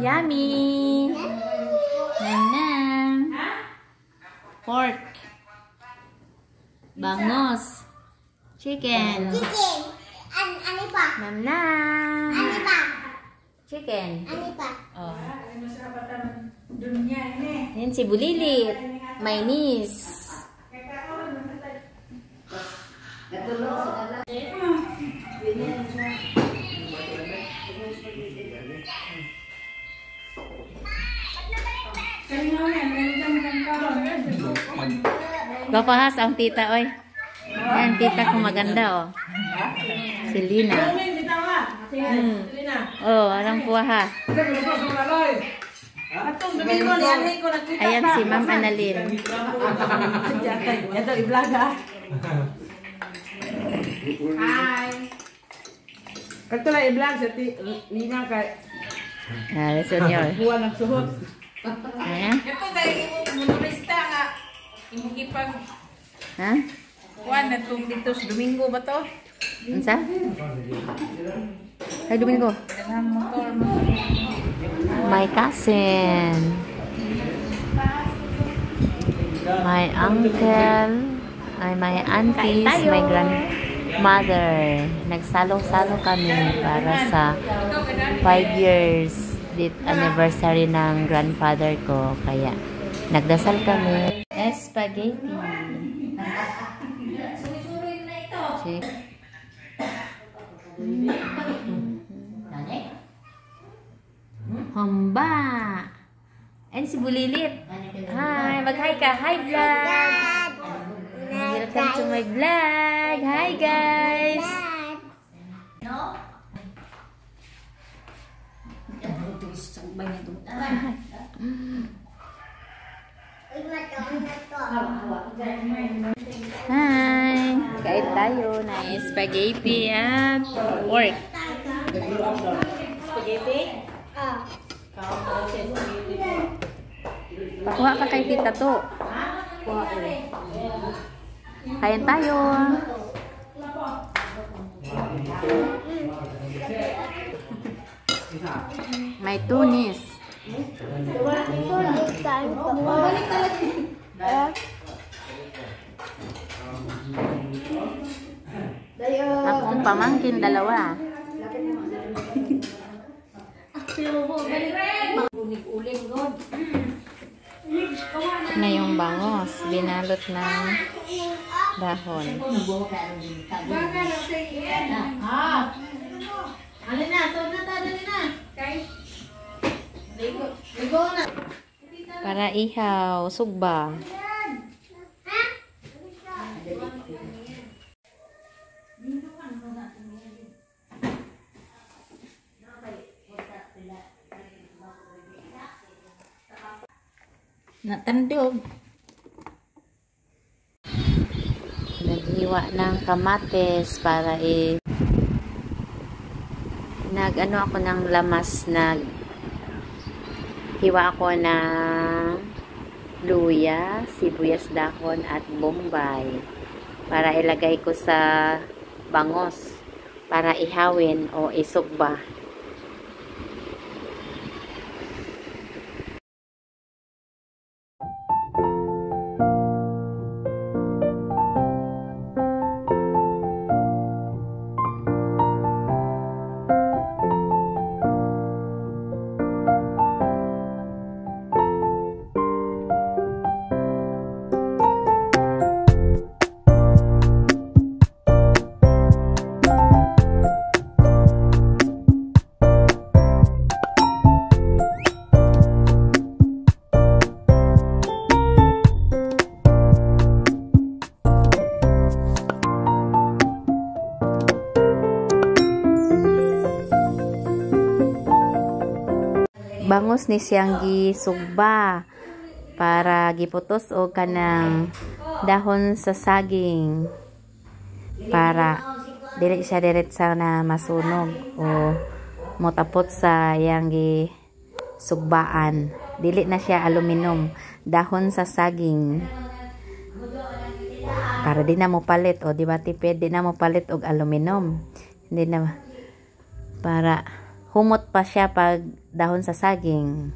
Yummy! Nam nam! Pork. Bangos. Chicken. Chicken. An ano pa? Nam nam! Ano pa? Chicken. Ano pa? Oh. Yan si Bulilit. Mayonnaise. Kanina Gapahas ang tita, oy. Yan, tita ko maganda, oh. Si Lina. Hmm. Oh, anong puha ha? Ayan si Ma'am Annalyn. Ito i-vlog ha. Hi. Ito lang i-vlog sa Lina kay Ah, senior. buwan ng suhot. Ayan. Ito kay motorista nga imugipag Ha? kuan na tong dito sa Domingo ba to? Unsa? Ay, Domingo. Daghang motor mo. My cousin. My uncle. Ay, my aunties. My grandmother. Nagsalo-salo kami para sa 5 years dit anniversary ng grandfather ko. Kaya, nagdasal kami. Spaghetti. Check. Hamba. And si Bulilit. Hi, mag-hi ka. Hi, vlog. Welcome to my vlog. Hi, guys. Hi. Kain tayo na spaghetti at pork. Spaghetti? Ah. Pakuha ka kay tita to. Kain tayo. May tunis. Balik talaga. Akong pamangkin dalawa. Ito na yung bangos. Binalot ng dahon. Para ihaw, sugba. Natandog. Naghiwa ng kamates para i nag ano ako ng lamas nag hiwa ako ng luya, sibuyas dahon at bombay para ilagay ko sa bangos para ihawin o isugba. Bangos ni siyang gisugba para giputos og kanang dahon sa saging para dili siya diretsa na masunog o motapot sa yang gi dili na siya aluminum dahon sa saging. Para di na mo palit o di ba tipid di na mo palit og aluminum? Hindi na para humot pa siya pag dahon sa saging.